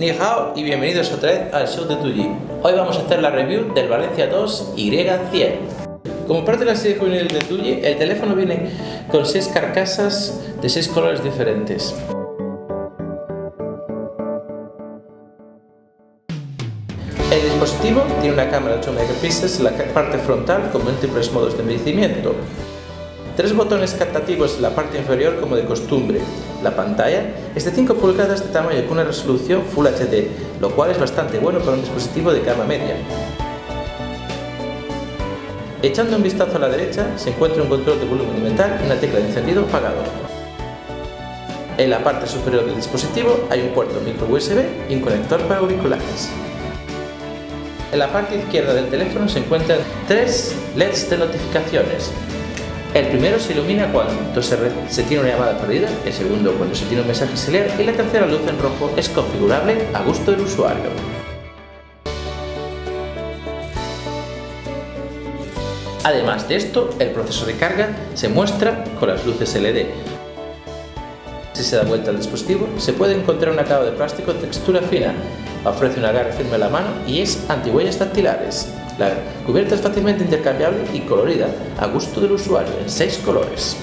Ni hao y bienvenidos otra vez al show de Tuji. Hoy vamos a hacer la review del Valencia 2 Y100. Como parte de la serie juvenil de Tuji, el teléfono viene con 6 carcasas de 6 colores diferentes. El dispositivo tiene una cámara de 8 megapíxeles en la parte frontal con múltiples modos de envejecimiento. Tres botones captativos en la parte inferior como de costumbre. La pantalla es de 5 pulgadas de tamaño con una resolución Full HD, lo cual es bastante bueno para un dispositivo de gama media. Echando un vistazo a la derecha se encuentra un control de volumen de metal y una tecla de encendido apagado. En la parte superior del dispositivo hay un puerto micro USB y un conector para auriculares. En la parte izquierda del teléfono se encuentran tres LEDs de notificaciones, el primero se ilumina cuando se, tiene una llamada perdida, el segundo cuando se tiene un mensaje se y la tercera luz en rojo es configurable a gusto del usuario. Además de esto, el proceso de carga se muestra con las luces LED. Si se da vuelta al dispositivo, se puede encontrar un acabado de plástico de textura fina. Ofrece un agarre firme a la mano y es antihuellas dactilares. La cubierta es fácilmente intercambiable y colorida a gusto del usuario en seis colores.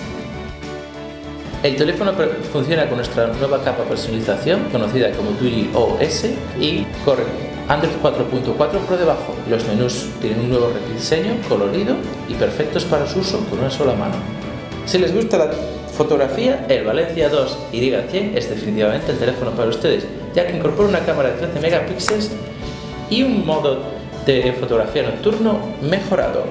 El teléfono funciona con nuestra nueva capa de personalización conocida como TUI OS y corre Android 4.4 por debajo. Los menús tienen un nuevo rediseño colorido y perfectos para su uso con una sola mano. Si les gusta la fotografía, el Valencia 2 Y100 es definitivamente el teléfono para ustedes, ya que incorpora una cámara de 13 megapíxeles y un modo de fotografía nocturno mejorado.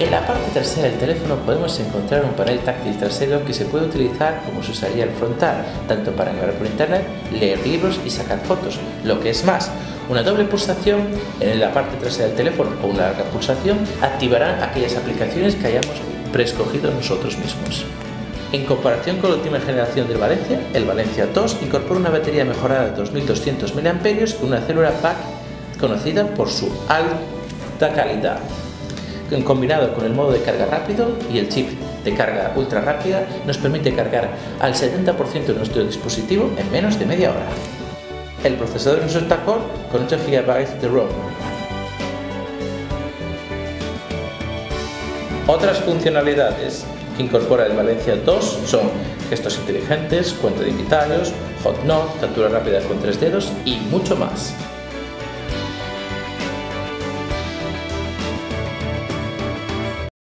En la parte trasera del teléfono podemos encontrar un panel táctil trasero que se puede utilizar como se usaría el frontal, tanto para navegar por internet, leer libros y sacar fotos. Lo que es más, una doble pulsación en la parte trasera del teléfono o una larga pulsación activarán aquellas aplicaciones que hayamos preescogido nosotros mismos. En comparación con la última generación del Valencia, el Valencia 2 incorpora una batería mejorada de 2200 mAh con una célula pack conocida por su alta calidad. Combinado con el modo de carga rápido y el chip de carga ultra rápida, nos permite cargar al 70% de nuestro dispositivo en menos de media hora. El procesador es un core con 8 GB de ROM. Otras funcionalidades que incorpora el Valencia 2 son gestos inteligentes, cuenta de invitarios, hot note, captura rápida con tres dedos y mucho más.